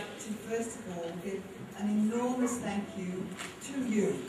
like to first of all give an enormous thank you to you.